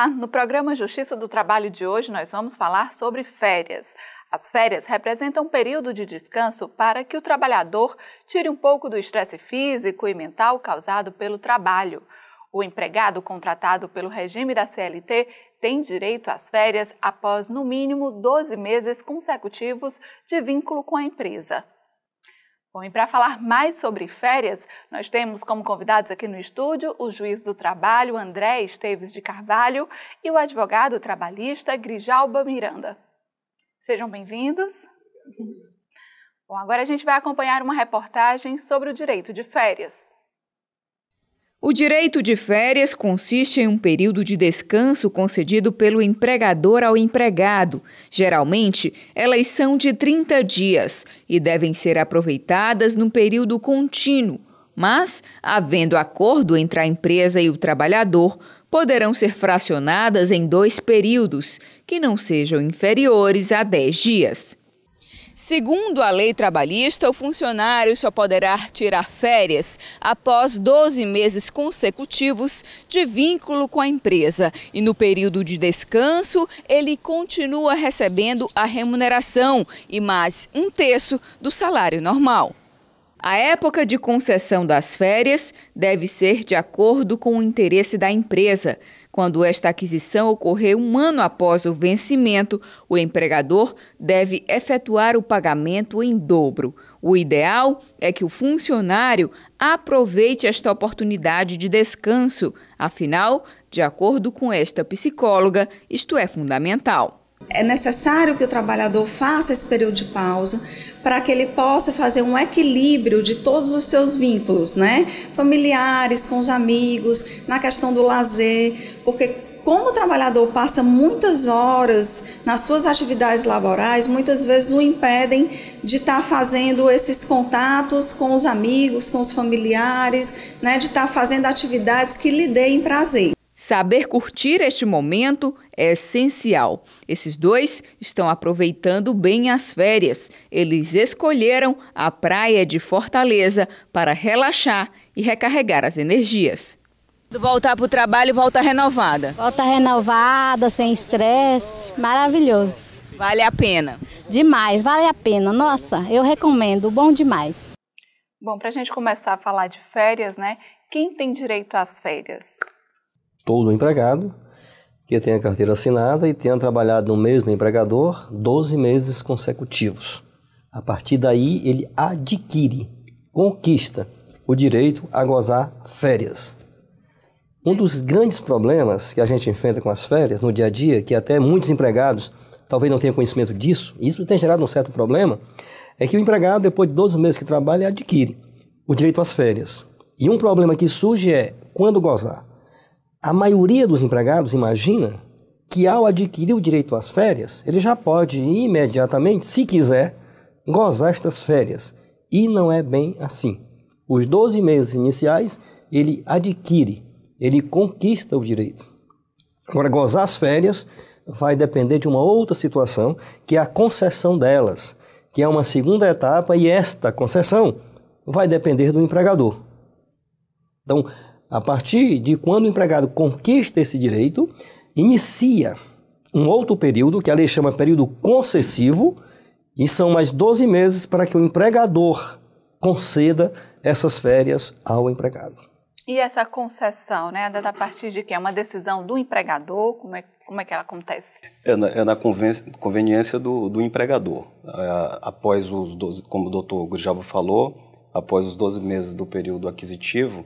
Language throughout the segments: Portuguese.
Olá, no programa Justiça do Trabalho de hoje nós vamos falar sobre férias. As férias representam um período de descanso para que o trabalhador tire um pouco do estresse físico e mental causado pelo trabalho. O empregado contratado pelo regime da CLT tem direito às férias após, no mínimo, 12 meses consecutivos de vínculo com a empresa. Bom, e para falar mais sobre férias, nós temos como convidados aqui no estúdio o juiz do trabalho André Esteves de Carvalho e o advogado trabalhista Grijalba Miranda. Sejam bem-vindos. Bom, agora a gente vai acompanhar uma reportagem sobre o direito de férias. O direito de férias consiste em um período de descanso concedido pelo empregador ao empregado. Geralmente, elas são de 30 dias e devem ser aproveitadas num período contínuo. Mas, havendo acordo entre a empresa e o trabalhador, poderão ser fracionadas em dois períodos, que não sejam inferiores a 10 dias. Segundo a lei trabalhista, o funcionário só poderá tirar férias após 12 meses consecutivos de vínculo com a empresa. E no período de descanso, ele continua recebendo a remuneração e mais um terço do salário normal. A época de concessão das férias deve ser de acordo com o interesse da empresa. Quando esta aquisição ocorrer um ano após o vencimento, o empregador deve efetuar o pagamento em dobro. O ideal é que o funcionário aproveite esta oportunidade de descanso, afinal, de acordo com esta psicóloga, isto é fundamental é necessário que o trabalhador faça esse período de pausa para que ele possa fazer um equilíbrio de todos os seus vínculos, né? Familiares, com os amigos, na questão do lazer, porque como o trabalhador passa muitas horas nas suas atividades laborais, muitas vezes o impedem de estar tá fazendo esses contatos com os amigos, com os familiares, né, de estar tá fazendo atividades que lhe deem prazer. Saber curtir este momento é essencial. Esses dois estão aproveitando bem as férias. Eles escolheram a praia de Fortaleza para relaxar e recarregar as energias. Voltar para o trabalho, volta renovada. Volta renovada, sem estresse, maravilhoso. Vale a pena. Demais, vale a pena. Nossa, eu recomendo, bom demais. Bom, para a gente começar a falar de férias, né? Quem tem direito às férias? Todo empregado que tenha carteira assinada e tenha trabalhado no mesmo empregador 12 meses consecutivos. A partir daí, ele adquire, conquista o direito a gozar férias. Um dos grandes problemas que a gente enfrenta com as férias no dia a dia, que até muitos empregados talvez não tenham conhecimento disso, e isso tem gerado um certo problema, é que o empregado, depois de 12 meses que trabalha, adquire o direito às férias. E um problema que surge é quando gozar. A maioria dos empregados imagina que ao adquirir o direito às férias, ele já pode imediatamente, se quiser, gozar estas férias. E não é bem assim. Os 12 meses iniciais, ele adquire, ele conquista o direito. Agora, gozar as férias vai depender de uma outra situação, que é a concessão delas, que é uma segunda etapa, e esta concessão vai depender do empregador. Então, a partir de quando o empregado conquista esse direito, inicia um outro período, que a lei chama período concessivo, e são mais 12 meses para que o empregador conceda essas férias ao empregado. E essa concessão, né, é a partir de que é uma decisão do empregador, como é, como é que ela acontece? É na, é na conveniência do, do empregador. É, após os 12, como o doutor Gurjaba falou, após os 12 meses do período aquisitivo,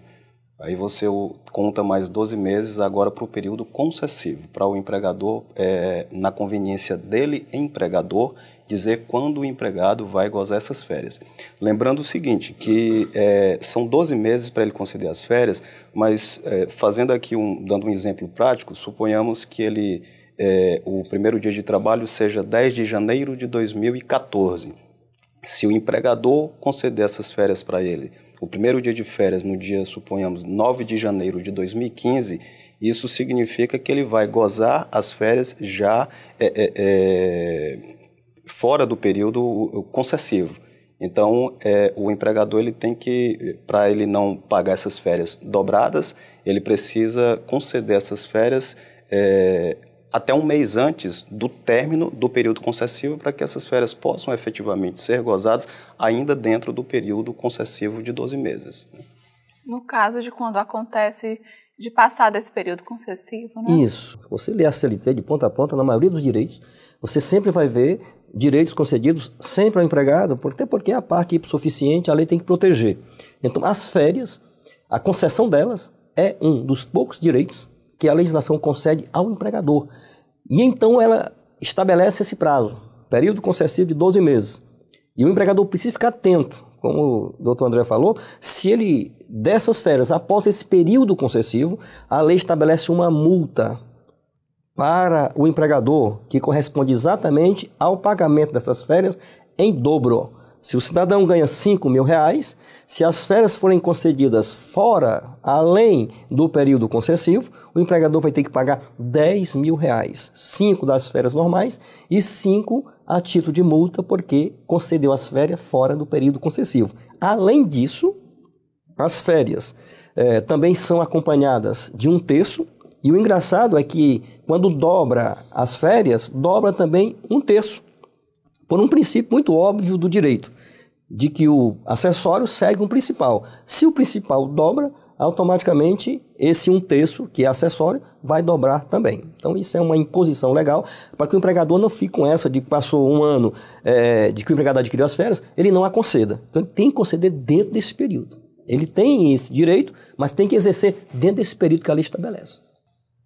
Aí você conta mais 12 meses agora para o período concessivo, para o empregador, é, na conveniência dele, empregador, dizer quando o empregado vai gozar essas férias. Lembrando o seguinte, que é, são 12 meses para ele conceder as férias, mas é, fazendo aqui, um, dando um exemplo prático, suponhamos que ele, é, o primeiro dia de trabalho seja 10 de janeiro de 2014. Se o empregador conceder essas férias para ele o primeiro dia de férias no dia, suponhamos, 9 de janeiro de 2015, isso significa que ele vai gozar as férias já é, é, é, fora do período concessivo. Então, é, o empregador ele tem que, para ele não pagar essas férias dobradas, ele precisa conceder essas férias é, até um mês antes do término do período concessivo para que essas férias possam efetivamente ser gozadas ainda dentro do período concessivo de 12 meses. Né? No caso de quando acontece de passar desse período concessivo, né? Isso. Você lê a CLT de ponta a ponta, na maioria dos direitos, você sempre vai ver direitos concedidos sempre ao empregado, até porque a parte hipossuficiente a lei tem que proteger. Então, as férias, a concessão delas é um dos poucos direitos que a legislação concede ao empregador. E então ela estabelece esse prazo, período concessivo de 12 meses. E o empregador precisa ficar atento, como o doutor André falou, se ele dessas férias, após esse período concessivo, a lei estabelece uma multa para o empregador que corresponde exatamente ao pagamento dessas férias em dobro. Se o cidadão ganha 5 mil reais, se as férias forem concedidas fora, além do período concessivo, o empregador vai ter que pagar 10 mil reais. 5 das férias normais e 5 a título de multa, porque concedeu as férias fora do período concessivo. Além disso, as férias eh, também são acompanhadas de um terço, e o engraçado é que quando dobra as férias, dobra também um terço por um princípio muito óbvio do direito, de que o acessório segue um principal. Se o principal dobra, automaticamente esse um terço, que é acessório, vai dobrar também. Então isso é uma imposição legal para que o empregador não fique com essa de que passou um ano é, de que o empregado adquiriu as férias, ele não a conceda. Então ele tem que conceder dentro desse período. Ele tem esse direito, mas tem que exercer dentro desse período que a lei estabelece.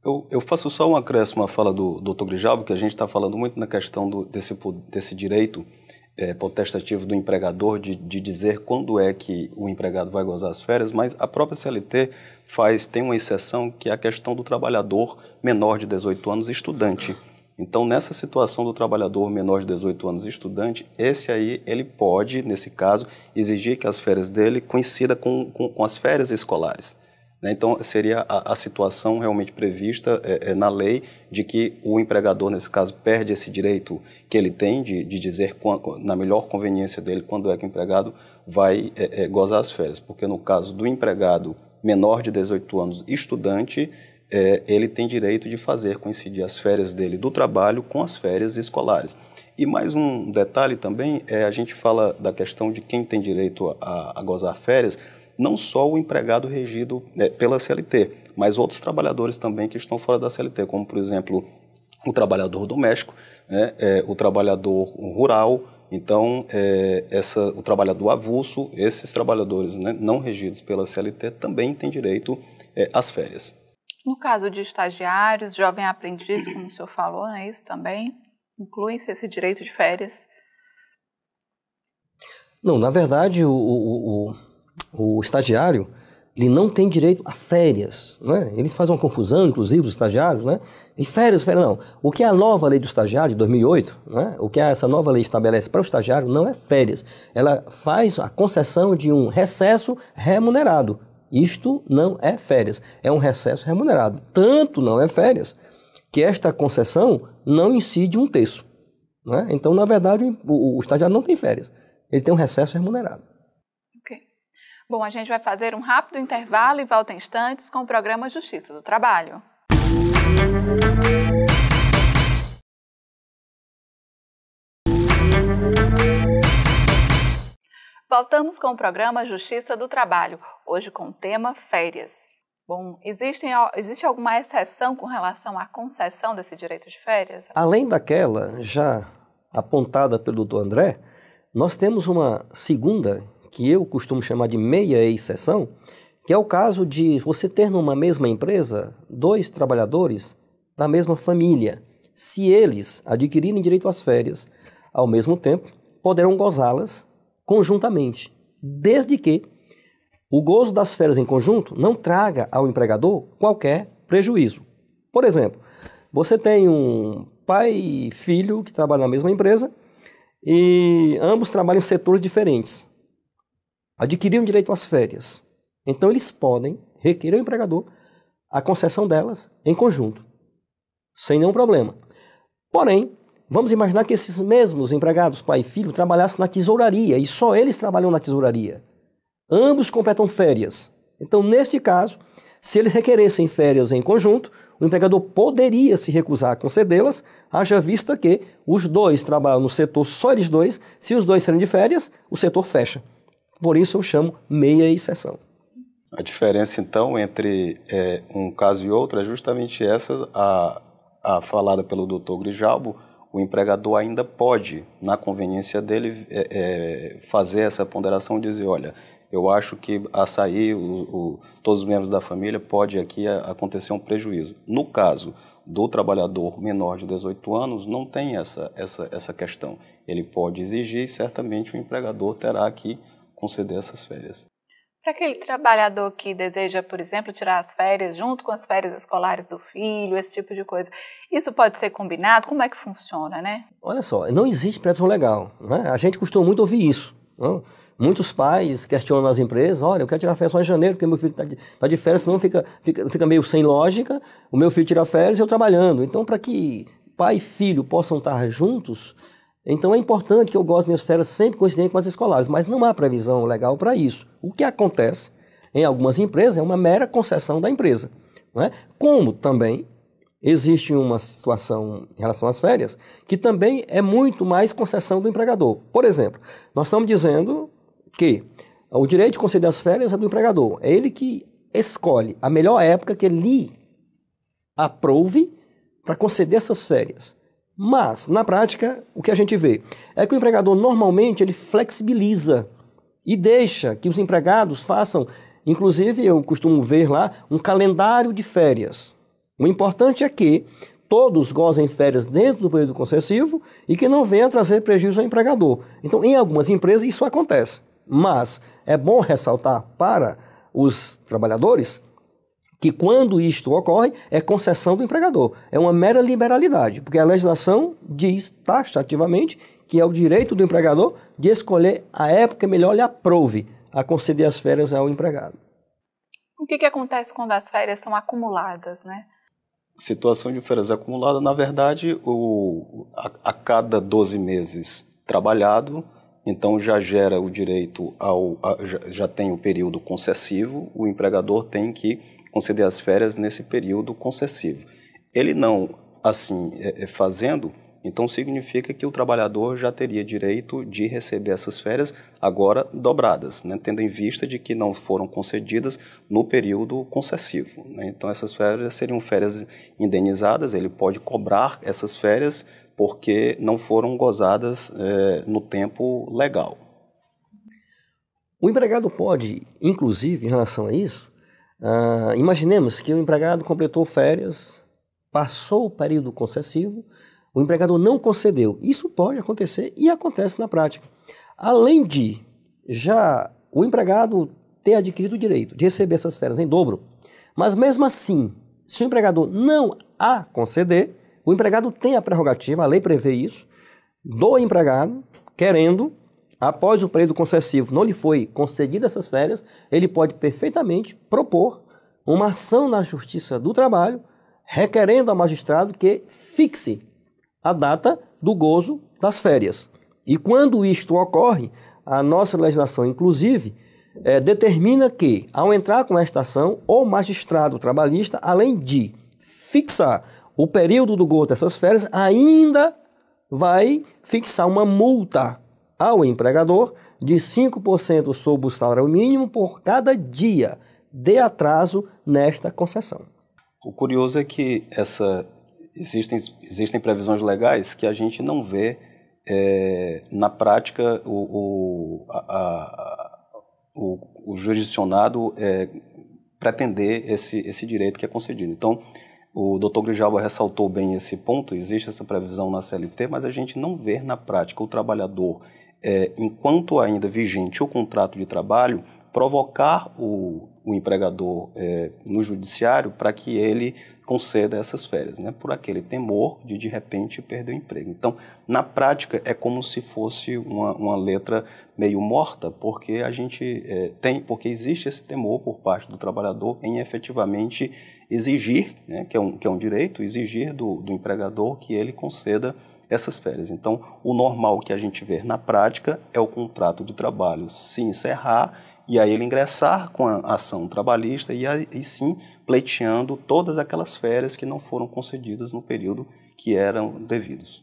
Eu, eu, faço só um acréscimo à fala do Dr. Grijalbo, que a gente está falando muito na questão do, desse, desse direito é, potestativo do empregador de, de, dizer quando é que o empregado vai gozar as férias, mas a própria CLT faz, tem uma exceção que é a questão do trabalhador menor de 18 anos estudante. Então, nessa situação do trabalhador menor de 18 anos estudante, esse aí, ele pode, nesse caso, exigir que as férias dele coincidam com, com, com as férias escolares. Né? Então, seria a, a, situação realmente prevista é, é, na lei de que o empregador, nesse caso, perde esse direito que ele tem de, de dizer, quando, na melhor conveniência dele, quando é que o empregado vai é, é, gozar as férias. Porque no caso do empregado menor de 18 anos, estudante, é, ele tem direito de fazer coincidir as férias dele do trabalho com as férias escolares. E mais um detalhe também, é, a gente fala da questão de quem tem direito a, a gozar férias, não só o empregado regido né, pela CLT, mas outros trabalhadores também que estão fora da CLT, como, por exemplo, o trabalhador doméstico, né, é, o trabalhador rural, então, é, essa, o trabalhador avulso, esses trabalhadores né, não regidos pela CLT também têm direito é, às férias. No caso de estagiários, jovem aprendiz, como o senhor falou, não é isso também? Inclui-se esse direito de férias? Não, na verdade, o, o, o estagiário ele não tem direito a férias, né? Eles fazem uma confusão, inclusive, os estagiários, né? E férias, férias não. O que a nova lei do estagiário, de 2008, né? O que essa nova lei estabelece para o estagiário não é férias. Ela faz a concessão de um recesso remunerado. Isto não é férias, é um recesso remunerado. Tanto não é férias que esta concessão não incide um terço. Né? Então, na verdade, o, o estagiário não tem férias, ele tem um recesso remunerado. Bom, a gente vai fazer um rápido intervalo e volta em instantes com o programa Justiça do Trabalho. Voltamos com o programa Justiça do Trabalho, hoje com o tema férias. Bom, existem, existe alguma exceção com relação à concessão desse direito de férias? Além daquela já apontada pelo doutor André, nós temos uma segunda que eu costumo chamar de meia exceção, que é o caso de você ter numa mesma empresa dois trabalhadores da mesma família. Se eles adquirirem direito às férias ao mesmo tempo, poderão gozá-las conjuntamente, desde que o gozo das férias em conjunto não traga ao empregador qualquer prejuízo. Por exemplo, você tem um pai e filho que trabalham na mesma empresa e ambos trabalham em setores diferentes adquiriram direito às férias. Então eles podem requerer ao empregador a concessão delas em conjunto, sem nenhum problema. Porém, vamos imaginar que esses mesmos empregados, pai e filho, trabalhassem na tesouraria e só eles trabalham na tesouraria. Ambos completam férias. Então, neste caso, se eles requeressem férias em conjunto, o empregador poderia se recusar a concedê-las, haja vista que os dois trabalham no setor, só eles dois, se os dois serem de férias, o setor fecha. Por isso eu chamo meia exceção. A diferença, então, entre é, um caso e outro é justamente essa, a, a falada pelo doutor Grijalbo, o empregador ainda pode, na conveniência dele, é, é, fazer essa ponderação e dizer, olha, eu acho que a o, o, todos os membros da família pode aqui acontecer um prejuízo. No caso do trabalhador menor de 18 anos, não tem essa, essa, essa questão. Ele pode exigir e certamente o empregador terá que conceder essas férias. Para aquele trabalhador que deseja, por exemplo, tirar as férias junto com as férias escolares do filho, esse tipo de coisa, isso pode ser combinado? Como é que funciona, né? Olha só, não existe previsão legal. Né? A gente costuma muito ouvir isso. Não? Muitos pais questionam as empresas, olha, eu quero tirar férias só em janeiro, porque meu filho está de, tá de férias, senão fica, fica, fica meio sem lógica, o meu filho tira férias e eu trabalhando. Então, para que pai e filho possam estar juntos, então é importante que eu goste minhas férias sempre coincidentes com as escolares, mas não há previsão legal para isso. O que acontece em algumas empresas é uma mera concessão da empresa. Não é? Como também existe uma situação em relação às férias que também é muito mais concessão do empregador. Por exemplo, nós estamos dizendo que o direito de conceder as férias é do empregador. É ele que escolhe a melhor época que ele aprove para conceder essas férias. Mas, na prática, o que a gente vê é que o empregador normalmente ele flexibiliza e deixa que os empregados façam, inclusive eu costumo ver lá, um calendário de férias. O importante é que todos gozem férias dentro do período concessivo e que não venha trazer prejuízo ao empregador. Então, em algumas empresas isso acontece, mas é bom ressaltar para os trabalhadores que quando isto ocorre é concessão do empregador. É uma mera liberalidade, porque a legislação diz taxativamente que é o direito do empregador de escolher a época que melhor lhe aprove a conceder as férias ao empregado. O que, que acontece quando as férias são acumuladas, né? Situação de férias acumuladas, na verdade, o, a, a cada 12 meses trabalhado, então já gera o direito ao. A, já, já tem o período concessivo, o empregador tem que conceder as férias nesse período concessivo. Ele não, assim, é, é, fazendo, então significa que o trabalhador já teria direito de receber essas férias agora dobradas, né, tendo em vista de que não foram concedidas no período concessivo. Né, então essas férias seriam férias indenizadas, ele pode cobrar essas férias porque não foram gozadas é, no tempo legal. O empregado pode, inclusive, em relação a isso, Uh, imaginemos que o empregado completou férias, passou o período concessivo, o empregador não concedeu. Isso pode acontecer e acontece na prática. Além de já o empregado ter adquirido o direito de receber essas férias em dobro, mas mesmo assim, se o empregador não a conceder, o empregado tem a prerrogativa, a lei prevê isso, do empregado, querendo, após o período concessivo não lhe foi concedida essas férias, ele pode perfeitamente propor uma ação na Justiça do Trabalho, requerendo ao magistrado que fixe a data do gozo das férias. E quando isto ocorre, a nossa legislação, inclusive, é, determina que, ao entrar com esta ação, o magistrado trabalhista, além de fixar o período do gozo dessas férias, ainda vai fixar uma multa ao empregador de 5% sobre o salário mínimo por cada dia de atraso nesta concessão. O curioso é que essa, existem, existem previsões legais que a gente não vê é, na prática o, o, a, a, o, o jurisdicionado é, pretender esse, esse direito que é concedido. Então, o Dr. Grijalba ressaltou bem esse ponto, existe essa previsão na CLT, mas a gente não vê na prática o trabalhador é, enquanto ainda vigente o contrato de trabalho, provocar o, o empregador é, no judiciário para que ele conceda essas férias, né, por aquele temor de de repente perder o emprego. Então, na prática, é como se fosse uma, uma letra meio morta, porque a gente é, tem, porque existe esse temor por parte do trabalhador em efetivamente exigir, né, que, é um, que é um direito, exigir do, do empregador que ele conceda essas férias. Então, o normal que a gente vê na prática é o contrato de trabalho se encerrar e aí ele ingressar com a ação trabalhista e aí sim pleiteando todas aquelas férias que não foram concedidas no período que eram devidos.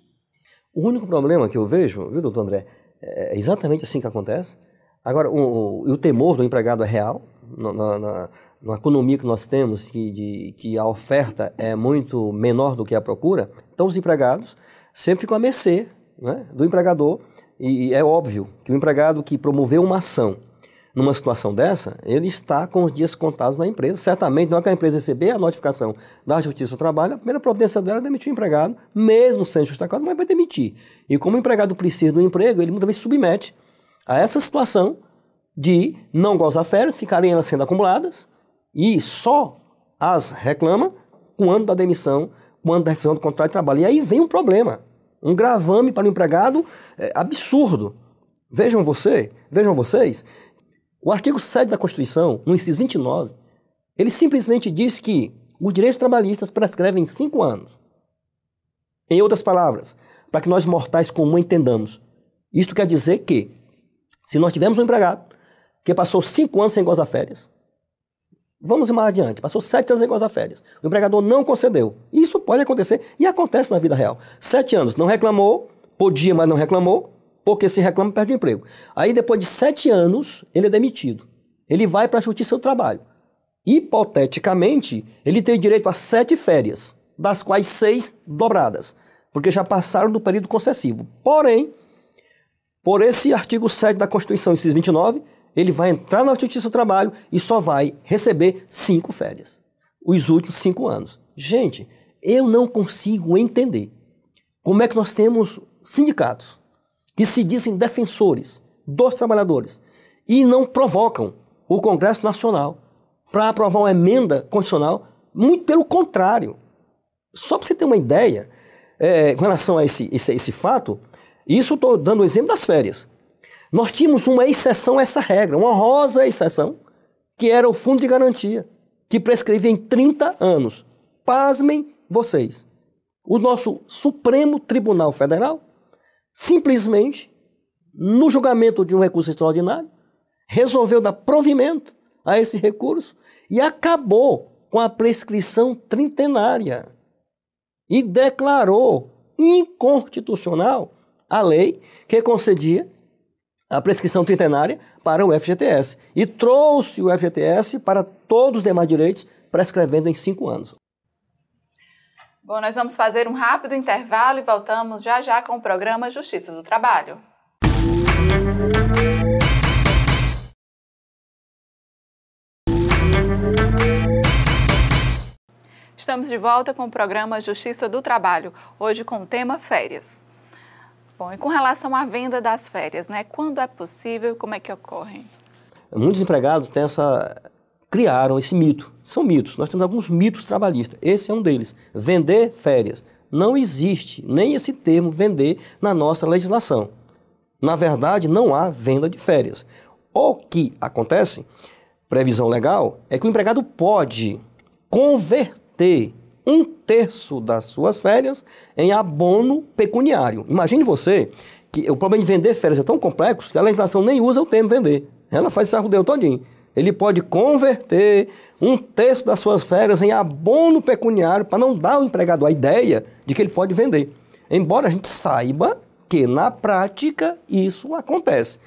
O único problema que eu vejo, viu, doutor André, é exatamente assim que acontece. Agora, o, o, o temor do empregado é real, na, na, na, economia que nós temos, que, de, que a oferta é muito menor do que a procura, então os empregados sempre ficam à mercê né, do empregador, e, e é óbvio que o empregado que promoveu uma ação numa situação dessa, ele está com os dias contados na empresa. Certamente, na hora que a empresa receber a notificação da Justiça do Trabalho, a primeira providência dela é demitir o empregado, mesmo sem justa causa, mas vai demitir. E como o empregado precisa do emprego, ele muitas vezes submete a essa situação de não gozar férias, ficarem elas sendo acumuladas e só as reclama quando da demissão, quando da rescisão do contrato de trabalho. E aí vem um problema, um gravame para o empregado é, absurdo. Vejam você, vejam vocês o artigo 7 da Constituição, no inciso 29, ele simplesmente diz que os direitos trabalhistas prescrevem cinco anos. Em outras palavras, para que nós mortais comuns entendamos, isto quer dizer que, se nós tivermos um empregado que passou cinco anos sem gozar férias, vamos mais adiante, passou sete anos sem gozar férias, o empregador não concedeu. Isso pode acontecer e acontece na vida real. Sete anos, não reclamou, podia, mas não reclamou, porque se reclama perde o emprego. Aí depois de sete anos, ele é demitido. Ele vai para a justiça do trabalho. Hipoteticamente, ele tem direito a sete férias, das quais seis dobradas, porque já passaram do período concessivo. Porém, por esse artigo 7 da Constituição, inciso 29, ele vai entrar na Justiça do Trabalho e só vai receber cinco férias. Os últimos cinco anos. Gente, eu não consigo entender como é que nós temos sindicatos que se dizem defensores dos trabalhadores e não provocam o Congresso Nacional para aprovar uma emenda constitucional, muito pelo contrário. Só para você ter uma ideia, é, com relação a esse, esse, esse fato, isso estou dando o exemplo das férias. Nós tínhamos uma exceção a essa regra, uma rosa exceção, que era o Fundo de Garantia, que prescrevia em 30 anos. Pasmem vocês. O nosso Supremo Tribunal Federal simplesmente, no julgamento de um recurso extraordinário, resolveu dar provimento a esse recurso e acabou com a prescrição trintenária e declarou inconstitucional a lei que concedia a prescrição trintenária para o FGTS e trouxe o FGTS para todos os demais direitos, prescrevendo em cinco anos. Bom, nós vamos fazer um rápido intervalo e voltamos já já com o programa Justiça do Trabalho. Estamos de volta com o programa Justiça do Trabalho, hoje com o tema férias. Bom, e com relação à venda das férias, né? Quando é possível e como é que ocorre? Muitos empregados têm essa criaram esse mito. São mitos. Nós temos alguns mitos trabalhistas. Esse é um deles. Vender férias. Não existe nem esse termo vender na nossa legislação. Na verdade, não há venda de férias. O que acontece, previsão legal, é que o empregado pode converter um terço das suas férias em abono pecuniário. Imagine você que o problema de vender férias é tão complexo que a legislação nem usa o termo vender. Ela faz esse arrudeu todinho ele pode converter um terço das suas férias em abono pecuniário para não dar ao empregado a ideia de que ele pode vender. Embora a gente saiba que, na prática, isso acontece.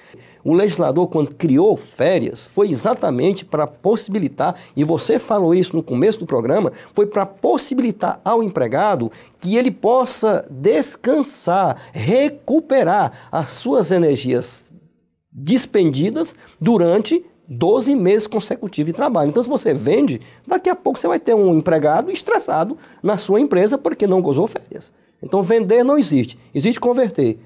O legislador, quando criou férias, foi exatamente para possibilitar, e você falou isso no começo do programa, foi para possibilitar ao empregado que ele possa descansar, recuperar as suas energias dispendidas durante 12 meses consecutivos de trabalho. Então, se você vende, daqui a pouco você vai ter um empregado estressado na sua empresa porque não gozou férias. Então, vender não existe. Existe converter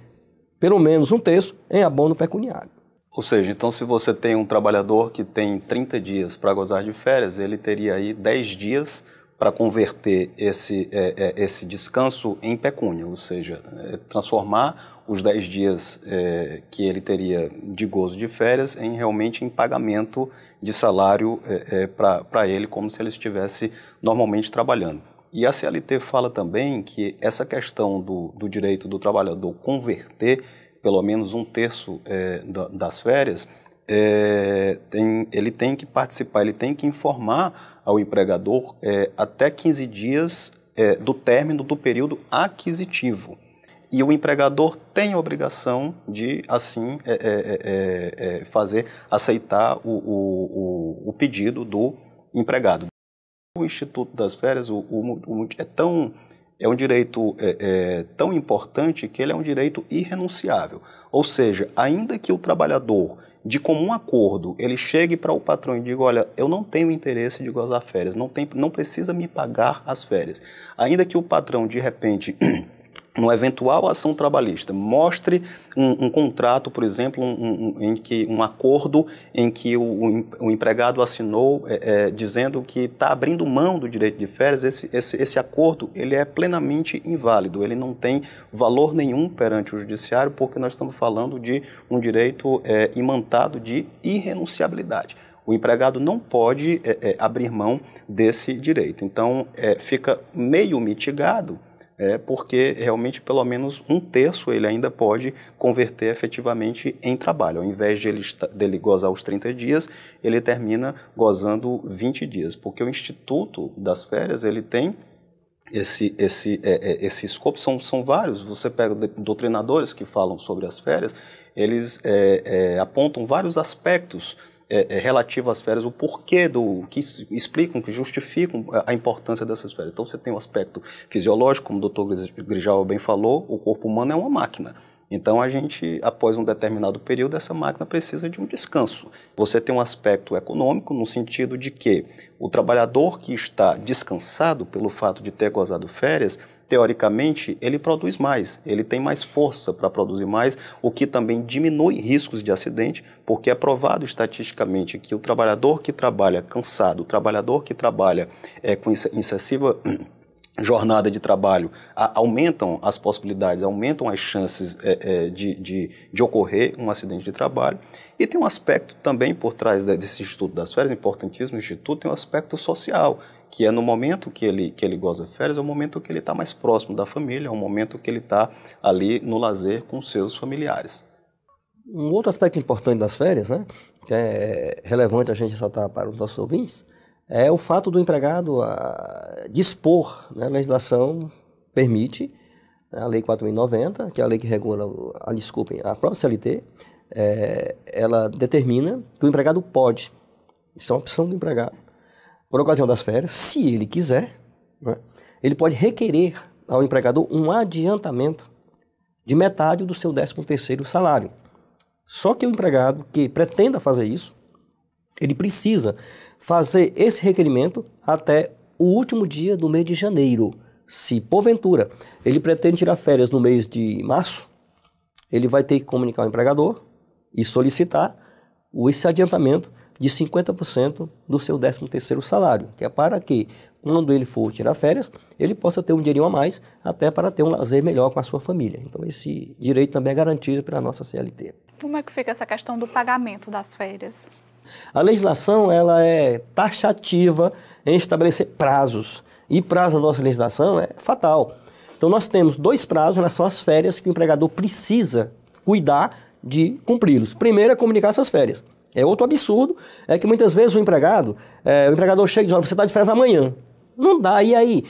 pelo menos um terço em abono pecuniário. Ou seja, então se você tem um trabalhador que tem 30 dias para gozar de férias, ele teria aí 10 dias para converter esse, é, é, esse descanso em pecúnia, ou seja, é, transformar os 10 dias é, que ele teria de gozo de férias em realmente em pagamento de salário é, é, para ele, como se ele estivesse normalmente trabalhando. E a CLT fala também que essa questão do, do direito do trabalhador converter pelo menos um terço é, das férias é, tem, ele tem que participar, ele tem que informar ao empregador é, até 15 dias do término do período aquisitivo. E o empregador tem obrigação de, assim, é, é, é, fazer, aceitar o, o, o, pedido do empregado. O Instituto das Férias o, o, é tão é um direito é, é, tão importante que ele é um direito irrenunciável. Ou seja, ainda que o trabalhador, de comum acordo, ele chegue para o patrão e diga, olha, eu não tenho interesse de gozar férias, não, tem, não precisa me pagar as férias. Ainda que o patrão, de repente... numa eventual ação trabalhista, mostre um, um contrato, por exemplo, um, um, em que, um acordo em que o, o empregado assinou é, é, dizendo que está abrindo mão do direito de férias, esse, esse, esse acordo ele é plenamente inválido, ele não tem valor nenhum perante o judiciário, porque nós estamos falando de um direito é, imantado de irrenunciabilidade. O empregado não pode é, é, abrir mão desse direito. Então, é, fica meio mitigado é porque realmente pelo menos um terço ele ainda pode converter efetivamente em trabalho. Ao invés de ele, dele gozar os 30 dias, ele termina gozando 20 dias, porque o Instituto das Férias ele tem esse, esse, é, é, esse escopo, são, são vários. Você pega doutrinadores que falam sobre as férias, eles é, é apontam vários aspectos é, é, relativo às férias, o porquê do que explicam, que justificam a importância dessas férias. Então você tem o um aspecto fisiológico, como o doutor Grijal bem falou, o corpo humano é uma máquina. Então a gente, após um determinado período, essa máquina precisa de um descanso. Você tem um aspecto econômico no sentido de que o trabalhador que está descansado pelo fato de ter gozado férias, teoricamente, ele produz mais, ele tem mais força para produzir mais, o que também diminui riscos de acidente, porque é provado estatisticamente que o trabalhador que trabalha cansado, o trabalhador que trabalha é, com excessiva jornada de trabalho a, aumentam as possibilidades, aumentam as chances é, é, de, de, de, ocorrer um acidente de trabalho. E tem um aspecto também por trás desse Instituto das Férias, importantíssimo, o Instituto tem um aspecto social, que é no momento que ele, que ele goza férias, é o momento que ele está mais próximo da família, é o momento que ele está ali no lazer com seus familiares. Um outro aspecto importante das férias, né, que é relevante a gente ressaltar para os nossos ouvintes, é o fato do empregado a, dispor, né, a legislação permite, né, a Lei 4.090, que é a lei que regula, a, desculpem, a própria CLT, é, ela determina que o empregado pode, isso é uma opção do empregado, por ocasião das férias, se ele quiser, né, ele pode requerer ao empregador um adiantamento de metade do seu 13º salário. Só que o empregado que pretenda fazer isso, ele precisa fazer esse requerimento até o último dia do mês de janeiro. Se, porventura, ele pretende tirar férias no mês de março, ele vai ter que comunicar ao empregador e solicitar esse adiantamento de 50% do seu 13º salário, que é para que, quando ele for tirar férias, ele possa ter um dinheirinho a mais, até para ter um lazer melhor com a sua família. Então, esse direito também é garantido pela nossa CLT. Como é que fica essa questão do pagamento das férias? A legislação ela é taxativa em estabelecer prazos. E prazo na nossa legislação é fatal. Então nós temos dois prazos em relação às férias que o empregador precisa cuidar de cumpri-los. Primeiro é comunicar essas férias. É outro absurdo, é que muitas vezes o empregado, é, o empregador chega e diz, você está de férias amanhã. Não dá. E aí,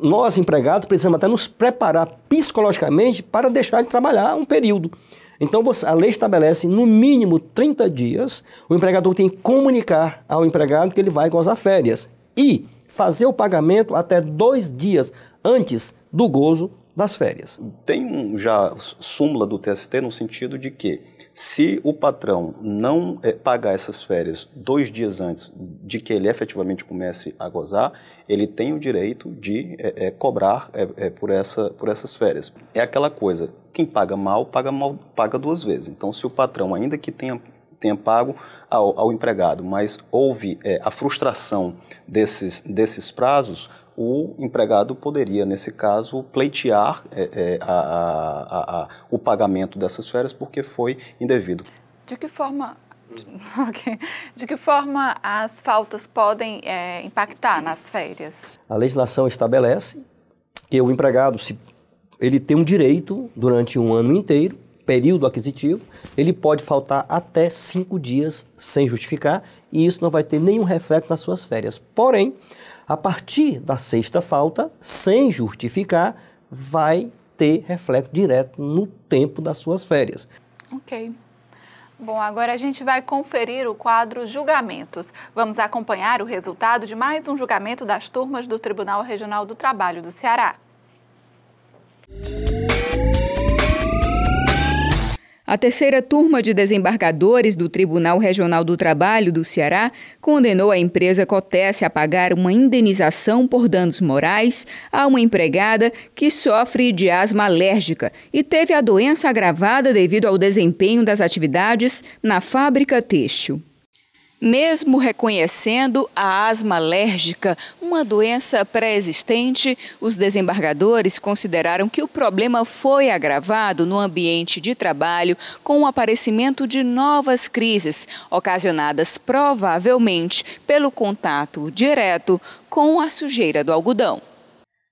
nós empregados precisamos até nos preparar psicologicamente para deixar de trabalhar um período. Então você, a lei estabelece no mínimo 30 dias, o empregador tem que comunicar ao empregado que ele vai gozar férias e fazer o pagamento até dois dias antes do gozo das férias. Tem um já súmula do TST no sentido de que se o patrão não é, pagar essas férias dois dias antes de que ele efetivamente comece a gozar, ele tem o direito de é, é, cobrar por, essa, por essas férias. É aquela coisa, quem paga mal, paga mal, paga duas vezes. Então, se o patrão, ainda que tenha tenha pago ao, ao empregado, mas houve a frustração desses, desses prazos, o empregado poderia, nesse caso, pleitear é, é, a, a, a, o pagamento dessas férias porque foi indevido. De que forma Okay. De que forma as faltas podem é, impactar nas férias? A legislação estabelece que o empregado, se ele tem um direito durante um ano inteiro período aquisitivo, ele pode faltar até cinco dias sem justificar e isso não vai ter nenhum reflexo nas suas férias. Porém, a partir da sexta falta, sem justificar, vai ter reflexo direto no tempo das suas férias. Ok. Bom, agora a gente vai conferir o quadro Julgamentos. Vamos acompanhar o resultado de mais um julgamento das turmas do Tribunal Regional do Trabalho do Ceará. A terceira turma de desembargadores do Tribunal Regional do Trabalho do Ceará condenou a empresa Cotesse a pagar uma indenização por danos morais a uma empregada que sofre de asma alérgica e teve a doença agravada devido ao desempenho das atividades na fábrica têxtil. Mesmo reconhecendo a asma alérgica uma doença pré-existente, os desembargadores consideraram que o problema foi agravado no ambiente de trabalho com o aparecimento de novas crises, ocasionadas provavelmente pelo contato direto com a sujeira do algodão.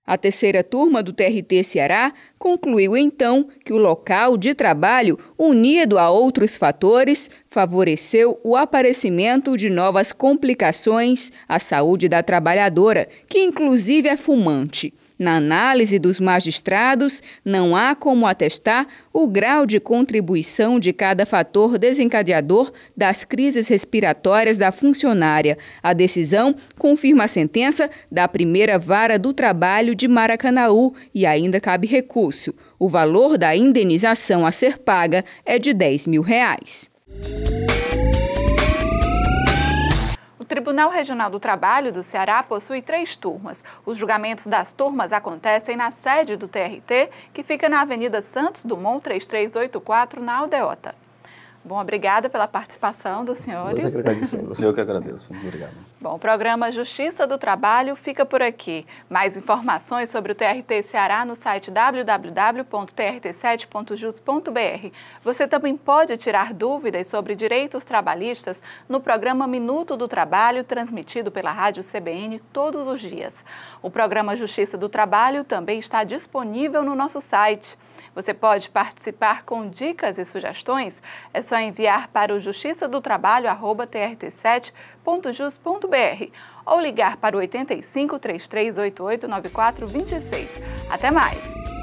A terceira turma do TRT Ceará concluiu então que o local de trabalho, unido a outros fatores, favoreceu o aparecimento de novas complicações à saúde da trabalhadora, que inclusive é fumante. Na análise dos magistrados, não há como atestar o grau de contribuição de cada fator desencadeador das crises respiratórias da funcionária. A decisão confirma a sentença da primeira vara do trabalho de Maracanaú e ainda cabe recurso. O valor da indenização a ser paga é de 10 mil reais. Tribunal Regional do Trabalho do Ceará possui três turmas. Os julgamentos das turmas acontecem na sede do TRT, que fica na Avenida Santos Dumont 3384, na Aldeota. Bom, obrigada pela participação dos senhores. É que agradecemos. Eu que agradeço. Obrigado. Bom, o programa Justiça do Trabalho fica por aqui. Mais informações sobre o TRT Ceará no site www.trt7.jus.br. Você também pode tirar dúvidas sobre direitos trabalhistas no programa Minuto do Trabalho, transmitido pela Rádio CBN todos os dias. O programa Justiça do Trabalho também está disponível no nosso site. Você pode participar com dicas e sugestões. É só enviar para o justiça do trabalho@trt7.jus.br ou ligar para o 85 3388 9426. Até mais.